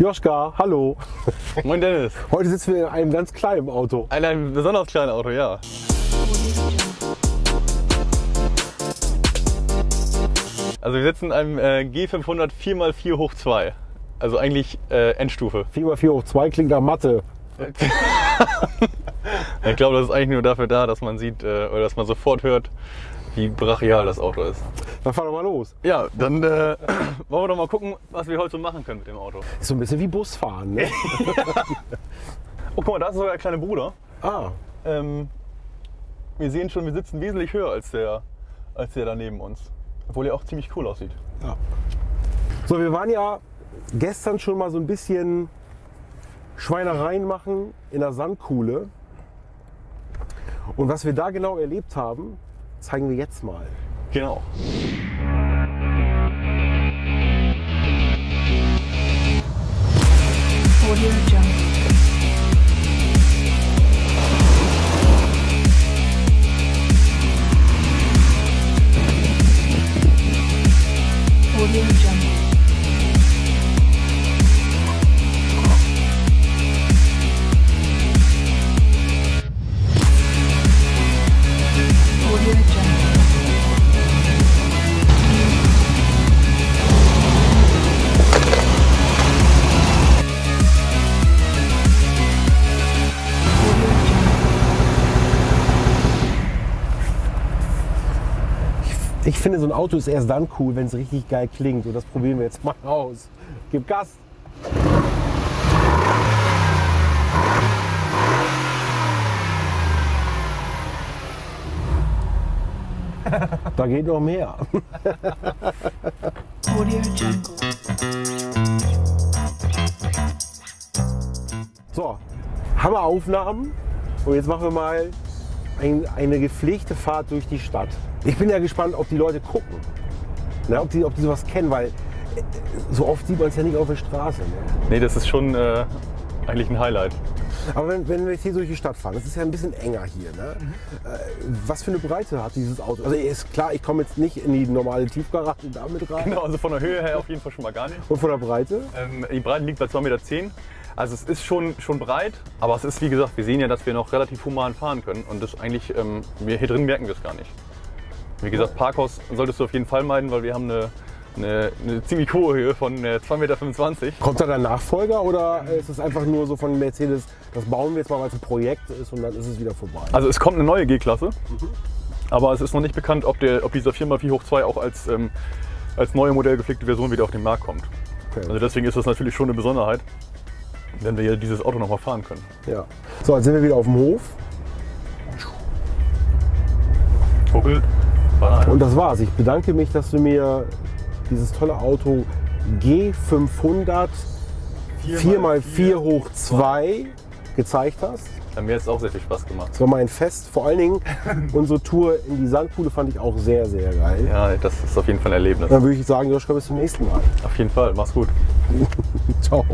Joschka, hallo. Moin Dennis. Heute sitzen wir in einem ganz kleinen Auto. Ein, ein besonders kleines Auto, ja. Also wir sitzen in einem äh, G500 4x4 hoch 2. Also eigentlich äh, Endstufe. 4x4 hoch 2 klingt nach Mathe. Ich glaube, das ist eigentlich nur dafür da, dass man sieht äh, oder dass man sofort hört, wie brachial das Auto ist. Dann fahr doch mal los. Ja, dann äh, wollen wir doch mal gucken, was wir heute so machen können mit dem Auto. Ist so ein bisschen wie Busfahren, ne? Oh, guck mal, da ist sogar der kleine Bruder. ah, Ähm, wir sehen schon, wir sitzen wesentlich höher als der, als der da neben uns. Obwohl er auch ziemlich cool aussieht. ja. So, wir waren ja gestern schon mal so ein bisschen Schweinereien machen in der Sandkuhle. Und was wir da genau erlebt haben, zeigen wir jetzt mal. Genau. Audio Jungle. Audio Jungle. Ich finde, so ein Auto ist erst dann cool, wenn es richtig geil klingt. Und das probieren wir jetzt mal aus. Gib Gas. Da geht noch mehr. So, haben wir Aufnahmen und jetzt machen wir mal ein, eine gepflegte Fahrt durch die Stadt. Ich bin ja gespannt, ob die Leute gucken, ne, ob, die, ob die sowas kennen, weil äh, so oft sieht man es ja nicht auf der Straße. Ne? Nee, das ist schon äh, eigentlich ein Highlight. Aber wenn, wenn wir jetzt hier durch die Stadt fahren, das ist ja ein bisschen enger hier. Ne? Äh, was für eine Breite hat dieses Auto? Also ist klar, ich komme jetzt nicht in die normale Tiefgarage damit rein. Genau, also von der Höhe her auf jeden Fall schon mal gar nicht. Und von der Breite? Ähm, die Breite liegt bei 2,10 Meter. Also es ist schon, schon breit, aber es ist wie gesagt, wir sehen ja, dass wir noch relativ human fahren können und das eigentlich, ähm, wir hier drin merken wir es gar nicht. Wie gesagt, Parkhaus solltest du auf jeden Fall meiden, weil wir haben eine, eine, eine ziemlich hohe Höhe von äh, 2,25 Meter. Kommt da der Nachfolger oder ist es einfach nur so von Mercedes, das bauen wir jetzt mal, weil es ein Projekt ist und dann ist es wieder vorbei? Also es kommt eine neue G-Klasse, aber es ist noch nicht bekannt, ob, der, ob dieser 4x4 hoch 2 auch als, ähm, als neue modellgepflegte Version wieder auf den Markt kommt. Okay. Also deswegen ist das natürlich schon eine Besonderheit, wenn wir hier dieses Auto noch mal fahren können. Ja. So, jetzt sind wir wieder auf dem Hof war und das war's. Ich bedanke mich, dass du mir dieses tolle Auto G500 4x4 hoch 2 gezeigt hast. Hat mir jetzt auch sehr viel Spaß gemacht. Das war mein Fest. Vor allen Dingen unsere Tour in die Sandkuhle fand ich auch sehr, sehr geil. Ja, das ist auf jeden Fall ein Erlebnis. Dann würde ich sagen, Joschka, bis zum nächsten Mal. Auf jeden Fall, mach's gut. Ciao.